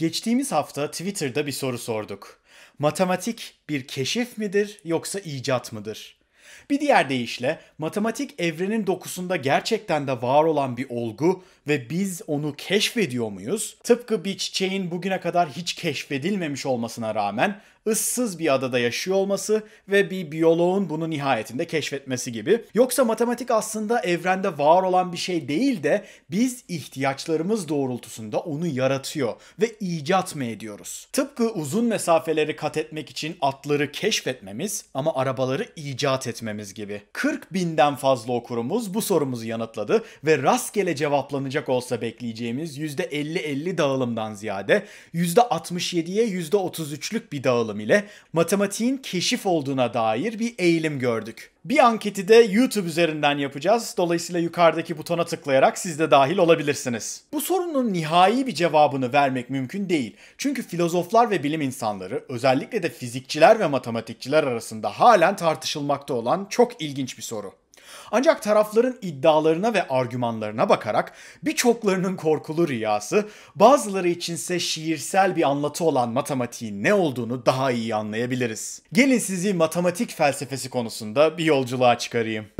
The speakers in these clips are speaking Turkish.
Geçtiğimiz hafta Twitter'da bir soru sorduk. Matematik bir keşif midir yoksa icat mıdır? Bir diğer deyişle matematik evrenin dokusunda gerçekten de var olan bir olgu ve biz onu keşfediyor muyuz? Tıpkı bir çiçeğin bugüne kadar hiç keşfedilmemiş olmasına rağmen ıssız bir adada yaşıyor olması ve bir biyoloğun bunu nihayetinde keşfetmesi gibi. Yoksa matematik aslında evrende var olan bir şey değil de biz ihtiyaçlarımız doğrultusunda onu yaratıyor ve icat mı ediyoruz? Tıpkı uzun mesafeleri kat etmek için atları keşfetmemiz ama arabaları icat etmemiz gibi. 40 binden fazla okurumuz bu sorumuzu yanıtladı ve rastgele cevaplanacak olsa bekleyeceğimiz %50-50 dağılımdan ziyade %67'ye %33'lük bir dağılım ile matematiğin keşif olduğuna dair bir eğilim gördük. Bir anketi de YouTube üzerinden yapacağız. Dolayısıyla yukarıdaki butona tıklayarak siz de dahil olabilirsiniz. Bu sorunun nihai bir cevabını vermek mümkün değil. Çünkü filozoflar ve bilim insanları, özellikle de fizikçiler ve matematikçiler arasında halen tartışılmakta olan çok ilginç bir soru. Ancak tarafların iddialarına ve argümanlarına bakarak birçoklarının korkulu rüyası, bazıları içinse şiirsel bir anlatı olan matematiğin ne olduğunu daha iyi anlayabiliriz. Gelin sizi matematik felsefesi konusunda bir yolculuğa çıkarayım.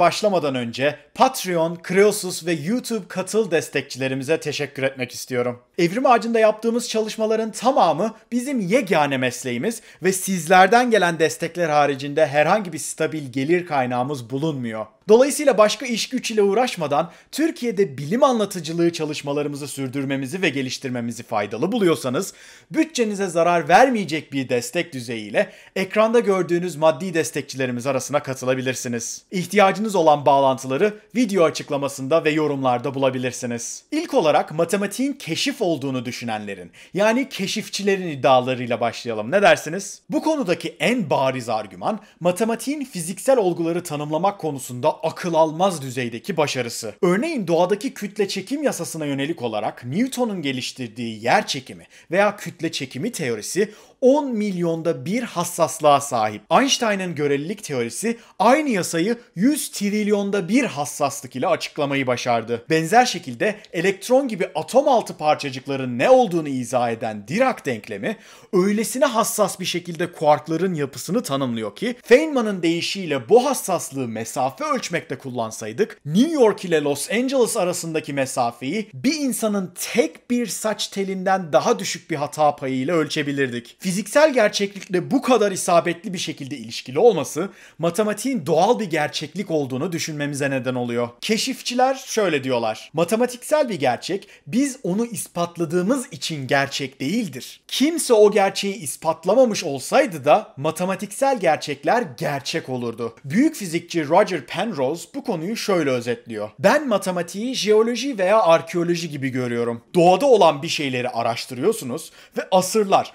Başlamadan önce Patreon, Kreosus ve YouTube katıl destekçilerimize teşekkür etmek istiyorum. Evrim Ağacı'nda yaptığımız çalışmaların tamamı bizim yegane mesleğimiz ve sizlerden gelen destekler haricinde herhangi bir stabil gelir kaynağımız bulunmuyor. Dolayısıyla başka iş güç ile uğraşmadan Türkiye'de bilim anlatıcılığı çalışmalarımızı sürdürmemizi ve geliştirmemizi faydalı buluyorsanız, bütçenize zarar vermeyecek bir destek düzeyiyle ekranda gördüğünüz maddi destekçilerimiz arasına katılabilirsiniz. İhtiyacınız olan bağlantıları video açıklamasında ve yorumlarda bulabilirsiniz. İlk olarak matematiğin keşif olduğunu düşünenlerin, yani keşifçilerin iddialarıyla başlayalım. Ne dersiniz? Bu konudaki en bariz argüman, matematiğin fiziksel olguları tanımlamak konusunda akıl almaz düzeydeki başarısı. Örneğin doğadaki kütle çekim yasasına yönelik olarak Newton'un geliştirdiği yer çekimi veya kütle çekimi teorisi 10 milyonda bir hassaslığa sahip. Einstein'ın görelilik teorisi aynı yasayı 100 trilyonda bir hassaslık ile açıklamayı başardı. Benzer şekilde elektron gibi atom altı parçacıkların ne olduğunu izah eden Dirac denklemi öylesine hassas bir şekilde kuarkların yapısını tanımlıyor ki Feynman'ın deyişiyle bu hassaslığı mesafe ölçmekte kullansaydık New York ile Los Angeles arasındaki mesafeyi bir insanın tek bir saç telinden daha düşük bir hata payıyla ölçebilirdik. Fiziksel gerçeklikle bu kadar isabetli bir şekilde ilişkili olması matematiğin doğal bir gerçeklik olduğunu düşünmemize neden oluyor. Keşifçiler şöyle diyorlar. Matematiksel bir gerçek biz onu ispatladığımız için gerçek değildir. Kimse o gerçeği ispatlamamış olsaydı da matematiksel gerçekler gerçek olurdu. Büyük fizikçi Roger Penrose bu konuyu şöyle özetliyor. Ben matematiği jeoloji veya arkeoloji gibi görüyorum. Doğada olan bir şeyleri araştırıyorsunuz ve asırlar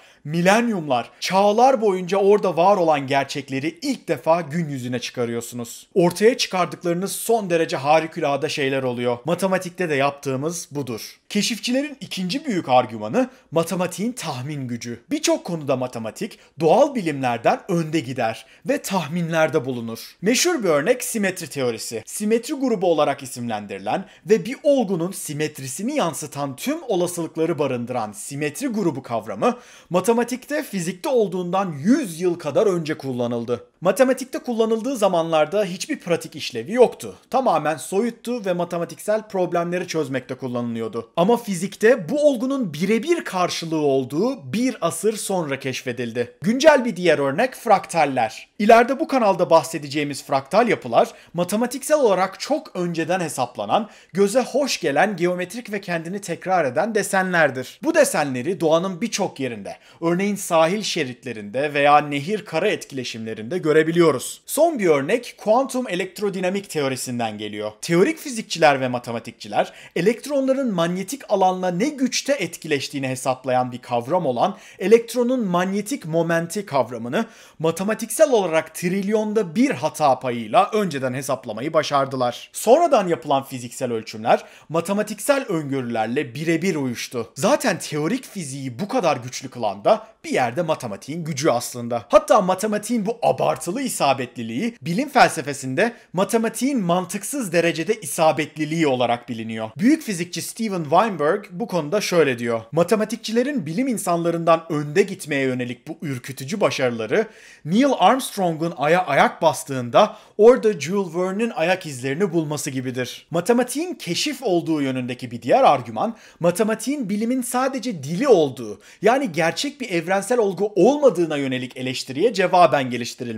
milenyumlar, çağlar boyunca orada var olan gerçekleri ilk defa gün yüzüne çıkarıyorsunuz. Ortaya çıkardıklarınız son derece harikulade şeyler oluyor. Matematikte de yaptığımız budur. Keşifçilerin ikinci büyük argümanı matematiğin tahmin gücü. Birçok konuda matematik doğal bilimlerden önde gider ve tahminlerde bulunur. Meşhur bir örnek simetri teorisi. Simetri grubu olarak isimlendirilen ve bir olgunun simetrisini yansıtan tüm olasılıkları barındıran simetri grubu kavramı matematikte fizikte olduğundan 100 yıl kadar önce kullanıldı. Matematikte kullanıldığı zamanlarda hiçbir pratik işlevi yoktu. Tamamen soyuttu ve matematiksel problemleri çözmekte kullanılıyordu. Ama fizikte bu olgunun birebir karşılığı olduğu bir asır sonra keşfedildi. Güncel bir diğer örnek fraktaller. İleride bu kanalda bahsedeceğimiz fraktal yapılar matematiksel olarak çok önceden hesaplanan, göze hoş gelen geometrik ve kendini tekrar eden desenlerdir. Bu desenleri doğanın birçok yerinde, örneğin sahil şeritlerinde veya nehir kara etkileşimlerinde görebilirsiniz görebiliyoruz. Son bir örnek kuantum elektrodinamik teorisinden geliyor. Teorik fizikçiler ve matematikçiler elektronların manyetik alanla ne güçte etkileştiğini hesaplayan bir kavram olan elektronun manyetik momenti kavramını matematiksel olarak trilyonda bir hata payıyla önceden hesaplamayı başardılar. Sonradan yapılan fiziksel ölçümler matematiksel öngörülerle birebir uyuştu. Zaten teorik fiziği bu kadar güçlü kılan da bir yerde matematiğin gücü aslında. Hatta matematiğin bu abartılı isabetliliği bilim felsefesinde matematiğin mantıksız derecede isabetliliği olarak biliniyor. Büyük fizikçi Steven Weinberg bu konuda şöyle diyor. Matematikçilerin bilim insanlarından önde gitmeye yönelik bu ürkütücü başarıları Neil Armstrong'un aya ayak bastığında orada Jules Verne'in ayak izlerini bulması gibidir. Matematiğin keşif olduğu yönündeki bir diğer argüman matematiğin bilimin sadece dili olduğu yani gerçek bir evrensel olgu olmadığına yönelik eleştiriye cevaben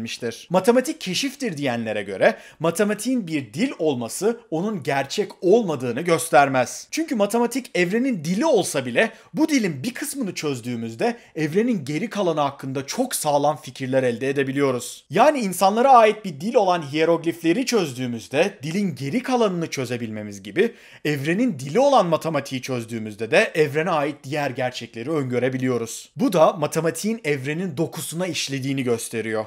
geliştirilmiştir. Matematik keşiftir diyenlere göre matematiğin bir dil olması onun gerçek olmadığını göstermez. Çünkü matematik evrenin dili olsa bile bu dilin bir kısmını çözdüğümüzde evrenin geri kalanı hakkında çok sağlam fikirler elde edebiliyoruz. Yani insanlara ait bir dil olan hieroglifleri çözdüğümüzde dilin geri kalanını çözebilmemiz gibi evrenin dili olan matematiği çözdüğümüzde de evrene ait diğer gerçekleri öngörebiliyoruz. Bu da matematiğin evrenin dokusuna işlediğini gösteriyor.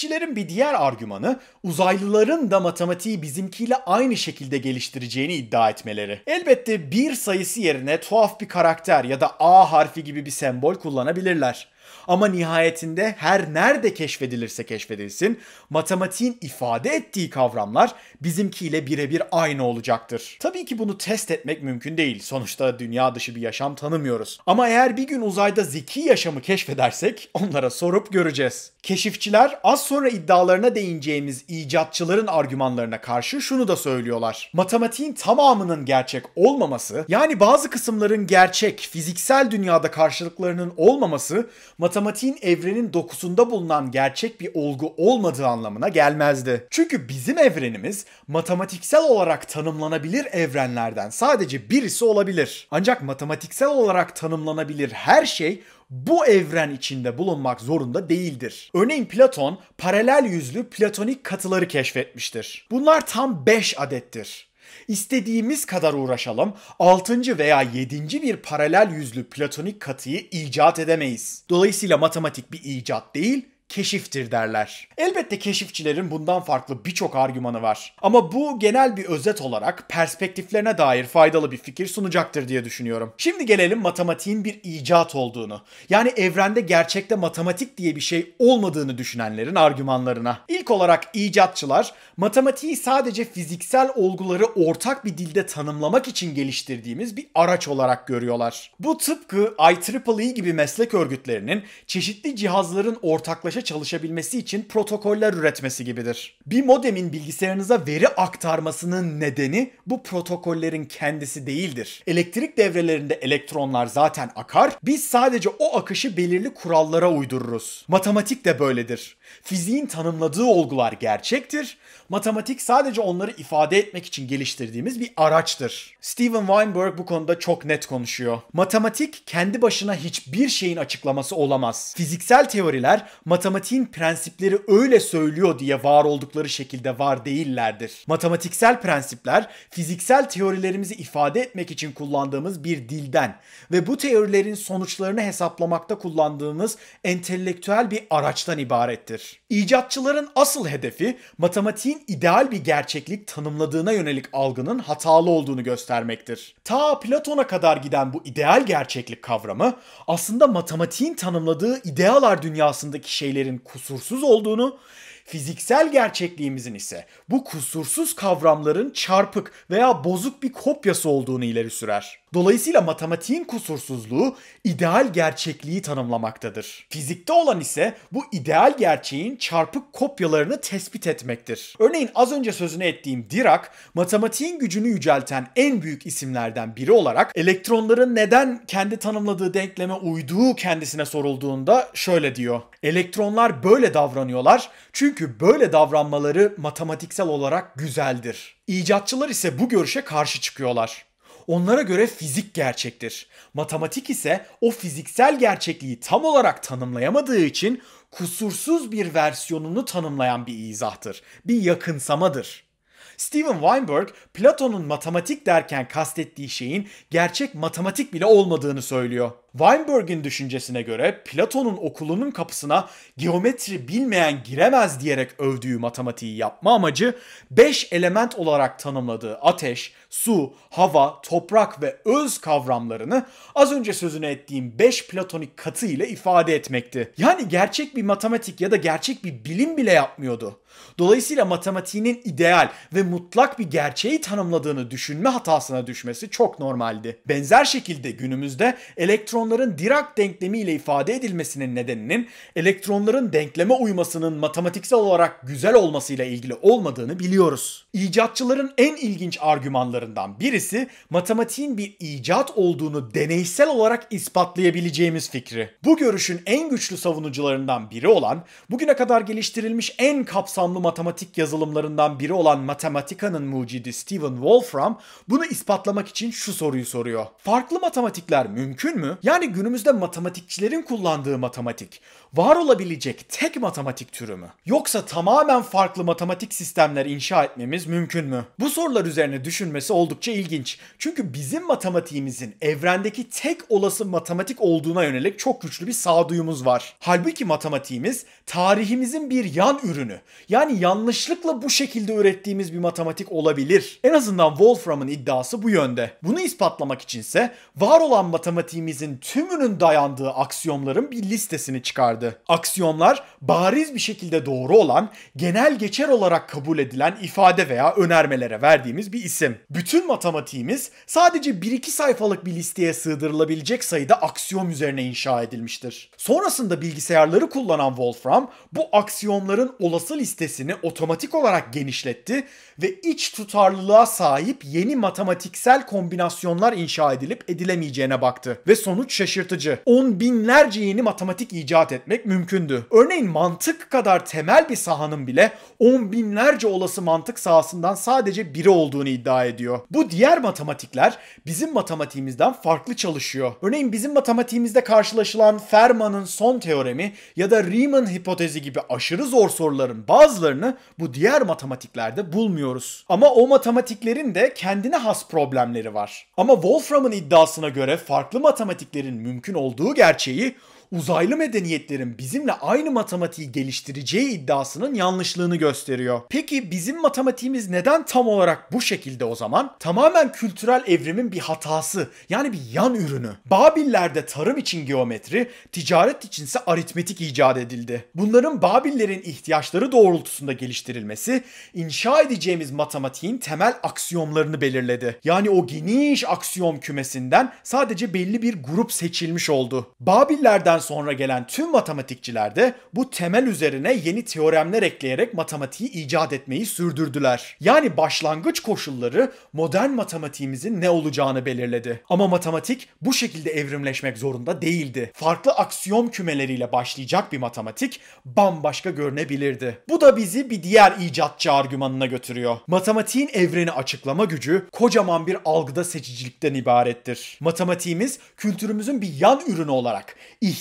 Keşifçilerin bir diğer argümanı uzaylıların da matematiği bizimkiyle aynı şekilde geliştireceğini iddia etmeleri. Elbette bir sayısı yerine tuhaf bir karakter ya da A harfi gibi bir sembol kullanabilirler. Ama nihayetinde her nerede keşfedilirse keşfedilsin matematiğin ifade ettiği kavramlar bizimkiyle birebir aynı olacaktır. Tabii ki bunu test etmek mümkün değil. Sonuçta dünya dışı bir yaşam tanımıyoruz. Ama eğer bir gün uzayda zeki yaşamı keşfedersek onlara sorup göreceğiz. Keşifçiler az sonra iddialarına değineceğimiz icatçıların argümanlarına karşı şunu da söylüyorlar. Matematiğin tamamının gerçek olmaması, yani bazı kısımların gerçek, fiziksel dünyada karşılıklarının olmaması matematiğin evrenin dokusunda bulunan gerçek bir olgu olmadığı anlamına gelmezdi. Çünkü bizim evrenimiz matematiksel olarak tanımlanabilir evrenlerden sadece birisi olabilir. Ancak matematiksel olarak tanımlanabilir her şey bu evren içinde bulunmak zorunda değildir. Örneğin Platon paralel yüzlü platonik katıları keşfetmiştir. Bunlar tam 5 adettir. İstediğimiz kadar uğraşalım 6. veya 7. bir paralel yüzlü platonik katıyı icat edemeyiz. Dolayısıyla matematik bir icat değil, keşiftir derler. Elbette keşifçilerin bundan farklı birçok argümanı var. Ama bu genel bir özet olarak perspektiflerine dair faydalı bir fikir sunacaktır diye düşünüyorum. Şimdi gelelim matematiğin bir icat olduğunu. Yani evrende gerçekte matematik diye bir şey olmadığını düşünenlerin argümanlarına. İlk olarak icatçılar matematiği sadece fiziksel olguları ortak bir dilde tanımlamak için geliştirdiğimiz bir araç olarak görüyorlar. Bu tıpkı IEEE gibi meslek örgütlerinin çeşitli cihazların ortaklaşa karşı çalışabilmesi için protokoller üretmesi gibidir. Bir modemin bilgisayarınıza veri aktarmasının nedeni bu protokollerin kendisi değildir. Elektrik devrelerinde elektronlar zaten akar, biz sadece o akışı belirli kurallara uydururuz. Matematik de böyledir. Fiziğin tanımladığı olgular gerçektir. Matematik sadece onları ifade etmek için geliştirdiğimiz bir araçtır. Steven Weinberg bu konuda çok net konuşuyor. Matematik kendi başına hiçbir şeyin açıklaması olamaz. Fiziksel teoriler matematiğin prensipleri öyle söylüyor diye var oldukları şekilde var değillerdir. Matematiksel prensipler fiziksel teorilerimizi ifade etmek için kullandığımız bir dilden ve bu teorilerin sonuçlarını hesaplamakta kullandığımız entelektüel bir araçtan ibarettir. İcatçıların asıl hedefi matematiğin ideal bir gerçeklik tanımladığına yönelik algının hatalı olduğunu göstermektir. Ta Platon'a kadar giden bu ideal gerçeklik kavramı aslında matematiğin tanımladığı idealar dünyasındaki şeylerin kusursuz olduğunu Fiziksel gerçekliğimizin ise bu kusursuz kavramların çarpık veya bozuk bir kopyası olduğunu ileri sürer. Dolayısıyla matematiğin kusursuzluğu ideal gerçekliği tanımlamaktadır. Fizikte olan ise bu ideal gerçeğin çarpık kopyalarını tespit etmektir. Örneğin az önce sözünü ettiğim Dirac, matematiğin gücünü yücelten en büyük isimlerden biri olarak elektronların neden kendi tanımladığı denkleme uyduğu kendisine sorulduğunda şöyle diyor. Elektronlar böyle davranıyorlar çünkü böyle davranmaları matematiksel olarak güzeldir. İcatçılar ise bu görüşe karşı çıkıyorlar. onlara göre fizik gerçektir. Matematik ise o fiziksel gerçekliği tam olarak tanımlayamadığı için kusursuz bir versiyonunu tanımlayan bir izahtır. Bir yakınsamadır. Steven Weinberg, Platon'un matematik derken kastettiği şeyin gerçek matematik bile olmadığını söylüyor. Weinberg'in düşüncesine göre Platon'un okulunun kapısına geometri bilmeyen giremez diyerek övdüğü matematiği yapma amacı 5 element olarak tanımladığı ateş, su, hava, toprak ve öz kavramlarını az önce sözünü ettiğim 5 platonik katı ile ifade etmekti. Yani gerçek bir matematik ya da gerçek bir bilim bile yapmıyordu. Dolayısıyla matematiğinin ideal ve mutlak bir gerçeği tanımladığını düşünme hatasına düşmesi çok normaldi. Benzer şekilde günümüzde elektronların Dirac denklemi ile ifade edilmesinin nedeninin elektronların denkleme uymasının matematiksel olarak güzel olmasıyla ilgili olmadığını biliyoruz. İcatçıların en ilginç argümanlarından birisi matematiğin bir icat olduğunu deneysel olarak ispatlayabileceğimiz fikri. Bu görüşün en güçlü savunucularından biri olan, bugüne kadar geliştirilmiş en kapsamlı matematik yazılımlarından biri olan Matematika'nın mucidi Stephen Wolfram bunu ispatlamak için şu soruyu soruyor. Farklı matematikler mümkün mü? Yani günümüzde matematikçilerin kullandığı matematik var olabilecek tek matematik türü mü? Yoksa tamamen farklı matematik sistemler inşa etmemiz mümkün mü? Bu sorular üzerine düşünmesi oldukça ilginç. Çünkü bizim matematiğimizin evrendeki tek olası matematik olduğuna yönelik çok güçlü bir sağduyumuz var. Halbuki matematiğimiz tarihimizin bir yan ürünü. Yani yanlışlıkla bu şekilde ürettiğimiz bir matematik olabilir. En azından Wolfram'ın iddiası bu yönde. Bunu ispatlamak içinse var olan matematiğimizin tümünün dayandığı aksiyomların bir listesini çıkardı. Aksiyomlar bariz bir şekilde doğru olan, genel geçer olarak kabul edilen ifade veya önermelere verdiğimiz bir isim. Bütün matematiğimiz sadece 1-2 sayfalık bir listeye sığdırılabilecek sayıda aksiyom üzerine inşa edilmiştir. Sonrasında bilgisayarları kullanan Wolfram bu aksiyomların olası listesini otomatik olarak genişletti ve iç tutarlılığa sahip yeni matematiksel kombinasyonlar inşa edilip edilemeyeceğine baktı. Ve sonuç şaşırtıcı. On binlerce yeni matematik icat etmek mümkündü. Örneğin mantık kadar temel bir sahanın bile on binlerce olası mantık sahasından sadece biri olduğunu iddia ediyor. Bu diğer matematikler bizim matematiğimizden farklı çalışıyor. Örneğin bizim matematiğimizde karşılaşılan Fermat'ın son teoremi ya da Riemann hipotezi gibi aşırı zor soruların bazılarını bu diğer matematiklerde bulmuyoruz. Ama o matematiklerin de kendine has problemleri var. Ama Wolfram'ın iddiasına göre farklı matematiklerin mümkün olduğu gerçeği uzaylı medeniyetlerin bizimle aynı matematiği geliştireceği iddiasının yanlışlığını gösteriyor. Peki bizim matematiğimiz neden tam olarak bu şekilde o zaman? Tamamen kültürel evrimin bir hatası yani bir yan ürünü. Babillerde tarım için geometri, ticaret içinse aritmetik icat edildi. Bunların Babillerin ihtiyaçları doğrultusunda geliştirilmesi inşa edeceğimiz matematiğin temel aksiyomlarını belirledi. Yani o geniş aksiyom kümesinden sadece belli bir grup seçilmiş oldu. Babillerden sonra gelen tüm matematikçiler de bu temel üzerine yeni teoremler ekleyerek matematiği icat etmeyi sürdürdüler. Yani başlangıç koşulları modern matematiğimizin ne olacağını belirledi. Ama matematik bu şekilde evrimleşmek zorunda değildi. Farklı aksiyom kümeleriyle başlayacak bir matematik bambaşka görünebilirdi. Bu da bizi bir diğer icatçı argümanına götürüyor. Matematiğin evreni açıklama gücü kocaman bir algıda seçicilikten ibarettir. Matematiğimiz kültürümüzün bir yan ürünü olarak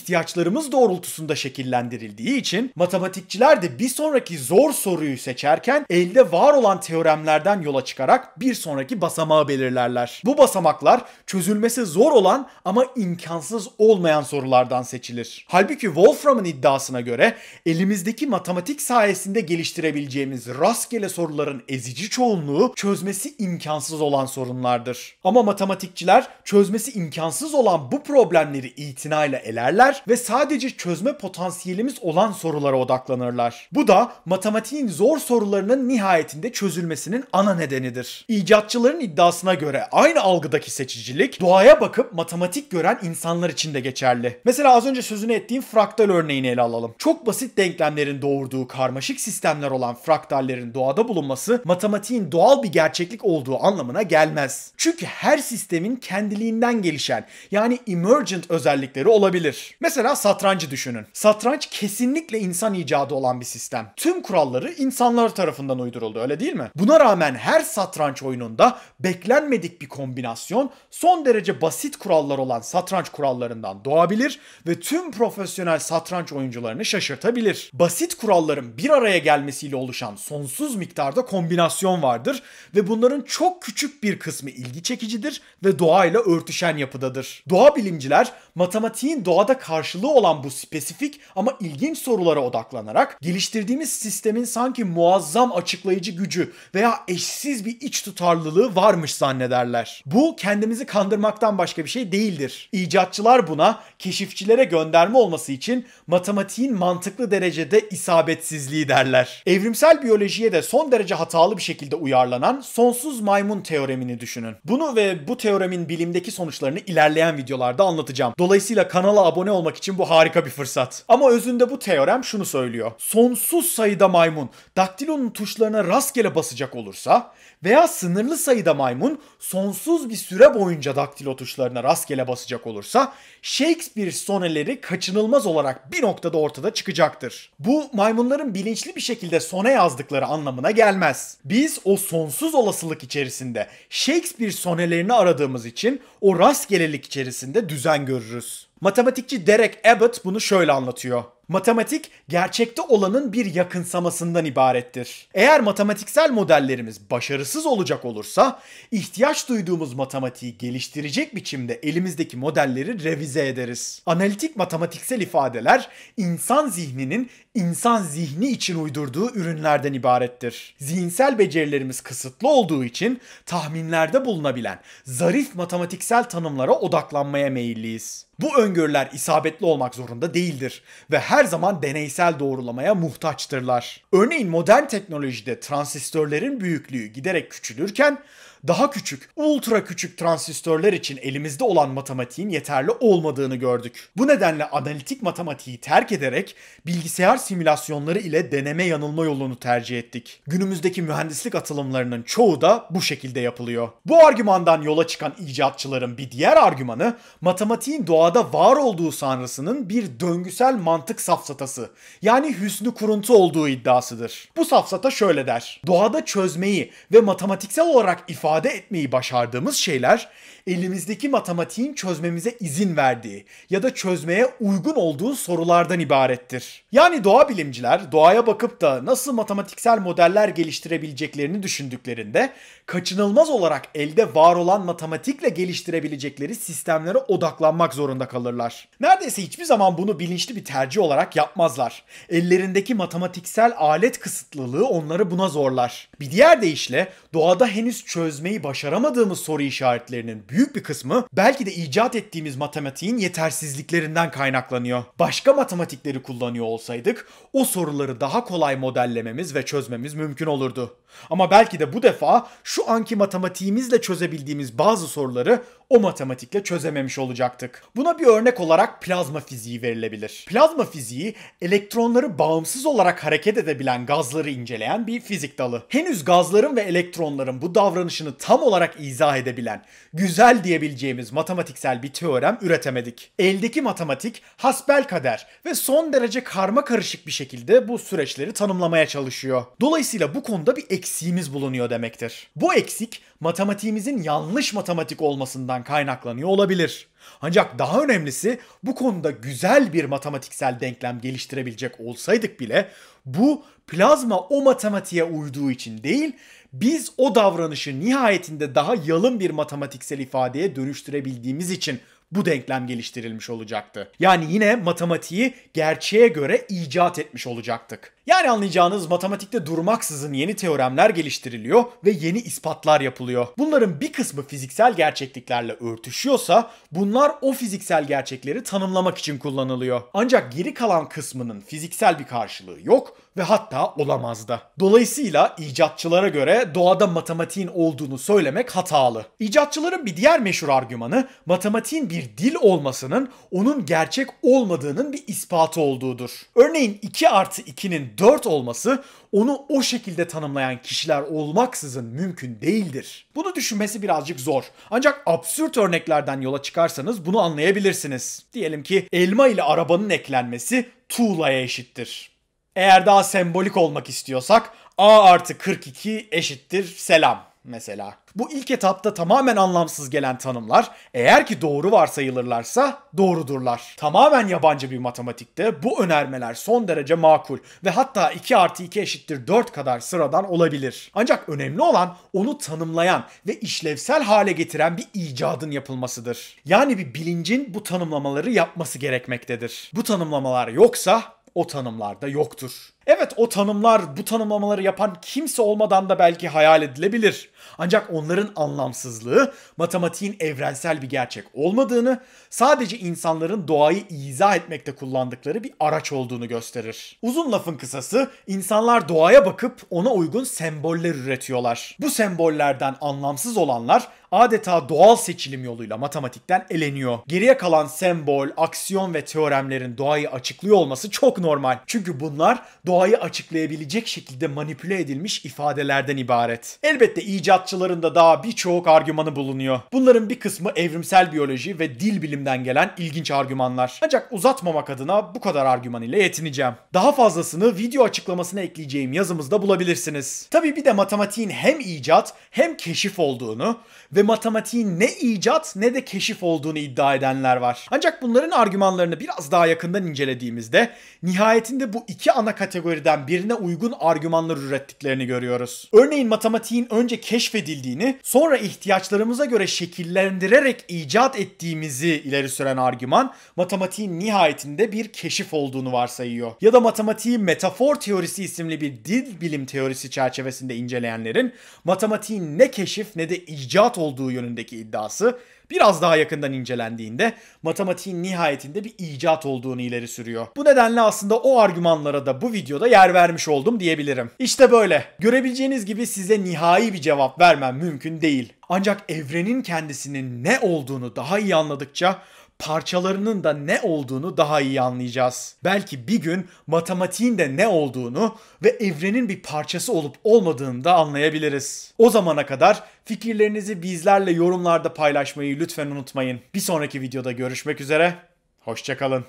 ihtiyaçlarımız doğrultusunda şekillendirildiği için matematikçiler de bir sonraki zor soruyu seçerken elde var olan teoremlerden yola çıkarak bir sonraki basamağı belirlerler. Bu basamaklar çözülmesi zor olan ama imkansız olmayan sorulardan seçilir. Halbuki Wolfram'ın iddiasına göre elimizdeki matematik sayesinde geliştirebileceğimiz rastgele soruların ezici çoğunluğu çözmesi imkansız olan sorunlardır. Ama matematikçiler çözmesi imkansız olan bu problemleri itinayla elerler ve sadece çözme potansiyelimiz olan sorulara odaklanırlar. Bu da matematiğin zor sorularının nihayetinde çözülmesinin ana nedenidir. İcatçıların iddiasına göre aynı algıdaki seçicilik doğaya bakıp matematik gören insanlar için de geçerli. Mesela az önce sözünü ettiğim fraktal örneğini ele alalım. Çok basit denklemlerin doğurduğu karmaşık sistemler olan fraktallerin doğada bulunması matematiğin doğal bir gerçeklik olduğu anlamına gelmez. Çünkü her sistemin kendiliğinden gelişen yani emergent özellikleri olabilir. Mesela Mesela satrancı düşünün. Satranç kesinlikle insan icadı olan bir sistem. Tüm kuralları insanlar tarafından uyduruldu öyle değil mi? Buna rağmen her satranç oyununda beklenmedik bir kombinasyon son derece basit kurallar olan satranç kurallarından doğabilir ve tüm profesyonel satranç oyuncularını şaşırtabilir. Basit kuralların bir araya gelmesiyle oluşan sonsuz miktarda kombinasyon vardır ve bunların çok küçük bir kısmı ilgi çekicidir ve doğayla örtüşen yapıdadır. Doğa bilimciler matematiğin doğada karşılığı olan bu spesifik ama ilginç sorulara odaklanarak geliştirdiğimiz sistemin sanki muazzam açıklayıcı gücü veya eşsiz bir iç tutarlılığı varmış zannederler. Bu kendimizi kandırmaktan başka bir şey değildir. İcatçılar buna keşifçilere gönderme olması için matematiğin mantıklı derecede isabetsizliği derler. Evrimsel biyolojiye de son derece hatalı bir şekilde uyarlanan sonsuz maymun teoremini düşünün. Bunu ve bu teoremin bilimdeki sonuçlarını ilerleyen videolarda anlatacağım. Dolayısıyla kanala abone olmak için bu harika bir fırsat. Ama özünde bu teorem şunu söylüyor. Sonsuz sayıda maymun daktilonun tuşlarına rastgele basacak olursa veya sınırlı sayıda maymun sonsuz bir süre boyunca daktilo tuşlarına rastgele basacak olursa Shakespeare soneleri kaçınılmaz olarak bir noktada ortada çıkacaktır. Bu maymunların bilinçli bir şekilde sone yazdıkları anlamına gelmez. Biz o sonsuz olasılık içerisinde Shakespeare sonelerini aradığımız için o rastgelelik içerisinde düzen görürüz. Matematikçi Derek Abbott bunu şöyle anlatıyor. Matematik gerçekte olanın bir yakınsamasından ibarettir. Eğer matematiksel modellerimiz başarısız olacak olursa ihtiyaç duyduğumuz matematiği geliştirecek biçimde elimizdeki modelleri revize ederiz. Analitik matematiksel ifadeler insan zihninin insan zihni için uydurduğu ürünlerden ibarettir. Zihinsel becerilerimiz kısıtlı olduğu için tahminlerde bulunabilen zarif matematiksel tanımlara odaklanmaya meyilliyiz. Bu öngörüler isabetli olmak zorunda değildir ve her zaman deneysel doğrulamaya muhtaçtırlar. Örneğin modern teknolojide transistörlerin büyüklüğü giderek küçülürken daha küçük, ultra küçük transistörler için elimizde olan matematiğin yeterli olmadığını gördük. Bu nedenle analitik matematiği terk ederek bilgisayar simülasyonları ile deneme yanılma yolunu tercih ettik. Günümüzdeki mühendislik atılımlarının çoğu da bu şekilde yapılıyor. Bu argümandan yola çıkan icatçıların bir diğer argümanı matematiğin doğada var olduğu sanrısının bir döngüsel mantık safsatası yani hüsnü kuruntu olduğu iddiasıdır. Bu safsata şöyle der. Doğada çözmeyi ve matematiksel olarak ifade ifade etmeyi başardığımız şeyler elimizdeki matematiğin çözmemize izin verdiği ya da çözmeye uygun olduğu sorulardan ibarettir. Yani doğa bilimciler doğaya bakıp da nasıl matematiksel modeller geliştirebileceklerini düşündüklerinde kaçınılmaz olarak elde var olan matematikle geliştirebilecekleri sistemlere odaklanmak zorunda kalırlar. Neredeyse hiçbir zaman bunu bilinçli bir tercih olarak yapmazlar. Ellerindeki matematiksel alet kısıtlılığı onları buna zorlar. Bir diğer deyişle doğada henüz çözmeyi başaramadığımız soru işaretlerinin büyük bir kısmı belki de icat ettiğimiz matematiğin yetersizliklerinden kaynaklanıyor. Başka matematikleri kullanıyor olsaydık o soruları daha kolay modellememiz ve çözmemiz mümkün olurdu. Ama belki de bu defa şu anki matematiğimizle çözebildiğimiz bazı soruları o matematikle çözememiş olacaktık. Buna bir örnek olarak plazma fiziği verilebilir. Plazma fiziği elektronları bağımsız olarak hareket edebilen gazları inceleyen bir fizik dalı. Henüz gazların ve elektronların bu davranışını tam olarak izah edebilen, güzel diyebileceğimiz matematiksel bir teorem üretemedik. Eldeki matematik hasbel kader ve son derece karma karışık bir şekilde bu süreçleri tanımlamaya çalışıyor. Dolayısıyla bu konuda bir eksiğimiz bulunuyor demektir. Bu eksik matematiğimizin yanlış matematik olmasından kaynaklanıyor olabilir. Ancak daha önemlisi bu konuda güzel bir matematiksel denklem geliştirebilecek olsaydık bile bu plazma o matematiğe uyduğu için değil, biz o davranışı nihayetinde daha yalın bir matematiksel ifadeye dönüştürebildiğimiz için bu denklem geliştirilmiş olacaktı. Yani yine matematiği gerçeğe göre icat etmiş olacaktık. Yani anlayacağınız matematikte durmaksızın yeni teoremler geliştiriliyor ve yeni ispatlar yapılıyor. Bunların bir kısmı fiziksel gerçekliklerle örtüşüyorsa bunlar o fiziksel gerçekleri tanımlamak için kullanılıyor. Ancak geri kalan kısmının fiziksel bir karşılığı yok ve hatta olamaz da. Dolayısıyla icatçılara göre doğada matematiğin olduğunu söylemek hatalı. İcatçıların bir diğer meşhur argümanı matematiğin bir dil olmasının onun gerçek olmadığının bir ispatı olduğudur. Örneğin 2 artı 2'nin 4 olması onu o şekilde tanımlayan kişiler olmaksızın mümkün değildir. Bunu düşünmesi birazcık zor. Ancak absürt örneklerden yola çıkarsanız bunu anlayabilirsiniz. Diyelim ki elma ile arabanın eklenmesi tuğlaya eşittir. Eğer daha sembolik olmak istiyorsak A artı 42 eşittir selam mesela. Bu ilk etapta tamamen anlamsız gelen tanımlar eğer ki doğru varsayılırlarsa doğrudurlar. Tamamen yabancı bir matematikte bu önermeler son derece makul ve hatta 2 artı 2 eşittir 4 kadar sıradan olabilir. Ancak önemli olan onu tanımlayan ve işlevsel hale getiren bir icadın yapılmasıdır. Yani bir bilincin bu tanımlamaları yapması gerekmektedir. Bu tanımlamalar yoksa o tanımlarda yoktur. Evet o tanımlar bu tanımlamaları yapan kimse olmadan da belki hayal edilebilir. Ancak onların anlamsızlığı matematiğin evrensel bir gerçek olmadığını, sadece insanların doğayı izah etmekte kullandıkları bir araç olduğunu gösterir. Uzun lafın kısası insanlar doğaya bakıp ona uygun semboller üretiyorlar. Bu sembollerden anlamsız olanlar adeta doğal seçilim yoluyla matematikten eleniyor. Geriye kalan sembol, aksiyon ve teoremlerin doğayı açıklıyor olması çok normal. Çünkü bunlar doğayı açıklayabilecek şekilde manipüle edilmiş ifadelerden ibaret. Elbette icatçıların da daha birçok argümanı bulunuyor. Bunların bir kısmı evrimsel biyoloji ve dil bilimden gelen ilginç argümanlar. Ancak uzatmamak adına bu kadar argüman ile yetineceğim. Daha fazlasını video açıklamasına ekleyeceğim yazımızda bulabilirsiniz. Tabii bir de matematiğin hem icat hem keşif olduğunu ve matematiğin ne icat ne de keşif olduğunu iddia edenler var. Ancak bunların argümanlarını biraz daha yakından incelediğimizde nihayetinde bu iki ana kategoriden birine uygun argümanlar ürettiklerini görüyoruz. Örneğin matematiğin önce keşfedildiğini, sonra ihtiyaçlarımıza göre şekillendirerek icat ettiğimizi ileri süren argüman, matematiğin nihayetinde bir keşif olduğunu varsayıyor. Ya da matematiği metafor teorisi isimli bir dil bilim teorisi çerçevesinde inceleyenlerin matematiğin ne keşif ne de icat olduğu yönündeki iddiası biraz daha yakından incelendiğinde matematiğin nihayetinde bir icat olduğunu ileri sürüyor. Bu nedenle aslında o argümanlara da bu videoda yer vermiş oldum diyebilirim. İşte böyle. Görebileceğiniz gibi size nihai bir cevap vermem mümkün değil. Ancak evrenin kendisinin ne olduğunu daha iyi anladıkça parçalarının da ne olduğunu daha iyi anlayacağız. Belki bir gün matematiğin de ne olduğunu ve evrenin bir parçası olup olmadığını da anlayabiliriz. O zamana kadar fikirlerinizi bizlerle yorumlarda paylaşmayı lütfen unutmayın. Bir sonraki videoda görüşmek üzere. Hoşçakalın.